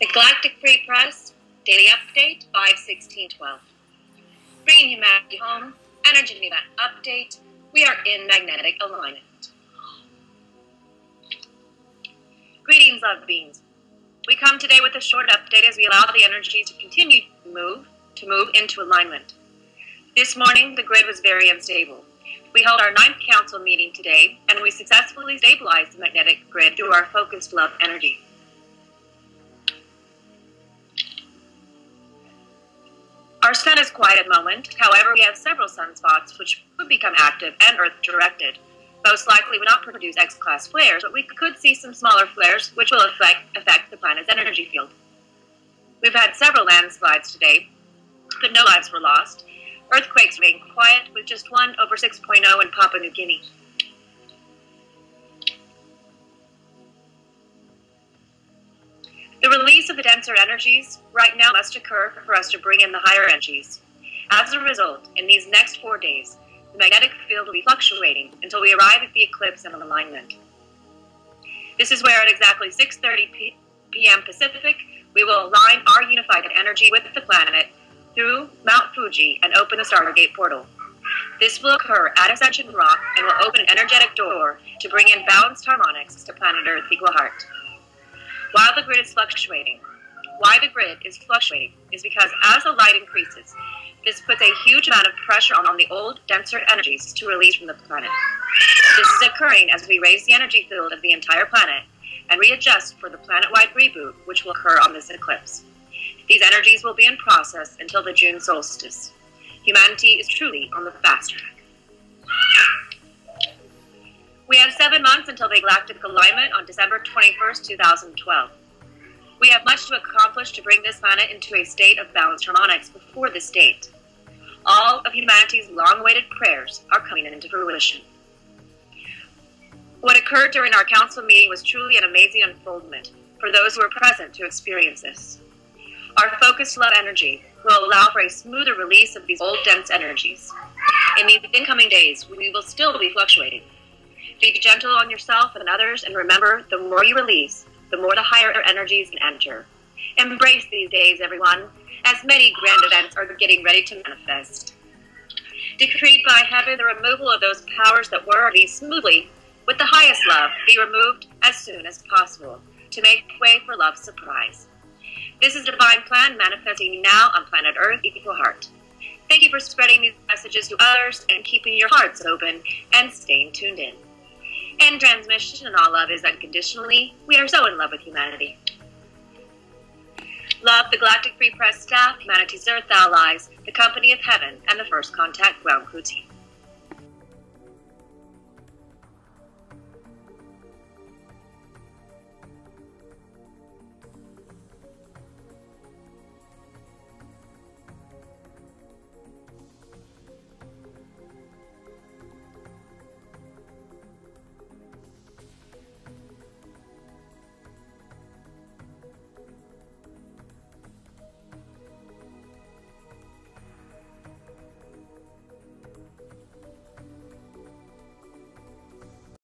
The Galactic Free Press, Daily Update, 51612. Bringing humanity home, Energy Event Update. We are in magnetic alignment. Greetings, love beings. We come today with a short update as we allow the energies to continue to move, to move into alignment. This morning, the grid was very unstable. We held our ninth council meeting today, and we successfully stabilized the magnetic grid through our focused love energy. Our sun is quiet at the moment. However, we have several sunspots which could become active and Earth directed. Most likely would not produce X class flares, but we could see some smaller flares which will affect, affect the planet's energy field. We've had several landslides today, but no lives were lost. Earthquakes remain quiet, with just one over 6.0 in Papua New Guinea. Release of the denser energies right now must occur for us to bring in the higher energies. As a result, in these next four days, the magnetic field will be fluctuating until we arrive at the eclipse and alignment. This is where at exactly 6.30 p.m. Pacific, we will align our unified energy with the planet through Mount Fuji and open the Stargate portal. This will occur at Ascension Rock and will open an energetic door to bring in balanced harmonics to planet Earth equal heart. While the grid is fluctuating, why the grid is fluctuating is because as the light increases, this puts a huge amount of pressure on, on the old, denser energies to release from the planet. This is occurring as we raise the energy field of the entire planet and readjust for the planet-wide reboot, which will occur on this eclipse. These energies will be in process until the June solstice. Humanity is truly on the fast track. Seven months until the galactic alignment on December 21st, 2012. We have much to accomplish to bring this planet into a state of balanced harmonics before this date. All of humanity's long awaited prayers are coming into fruition. What occurred during our council meeting was truly an amazing unfoldment for those who were present to experience this. Our focused love energy will allow for a smoother release of these old dense energies. In these incoming days, we will still be fluctuating be gentle on yourself and others, and remember the more you release, the more the higher energies can enter. Embrace these days, everyone, as many grand events are getting ready to manifest. Decreed by heaven, the removal of those powers that were be smoothly, with the highest love, be removed as soon as possible to make way for love's surprise. This is divine plan manifesting now on planet Earth, equal heart. Thank you for spreading these messages to others and keeping your hearts open and staying tuned in and transmission and all love is unconditionally. We are so in love with humanity. Love the Galactic Free Press staff, Humanity's Earth allies, the Company of Heaven, and the First Contact Ground Crew team.